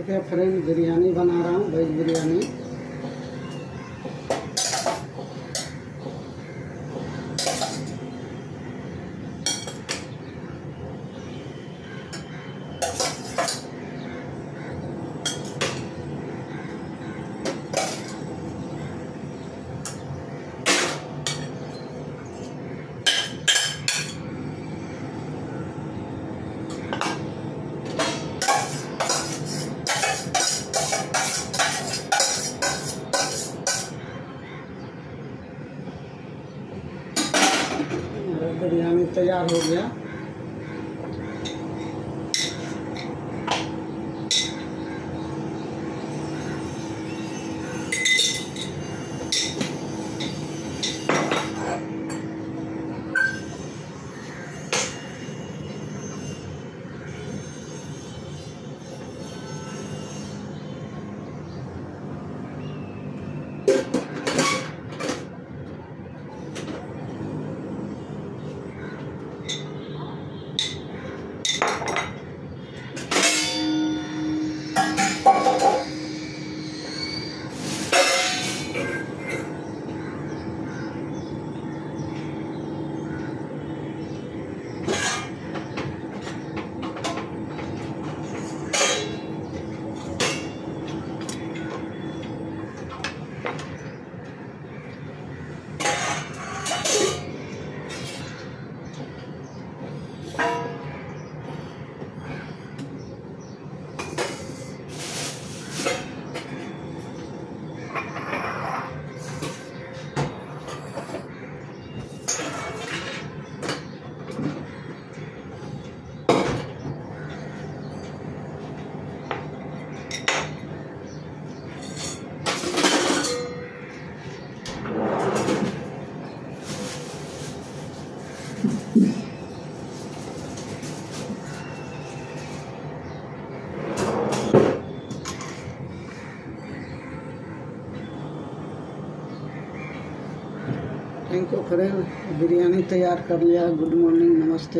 देखिए फ्रेंड बिरयानी बना रहा हूँ वेज बिरयानी। बिरयानी तैयार हो गया। यू बिरयानी तैयार कर लिया। गुड मॉर्निंग नमस्ते।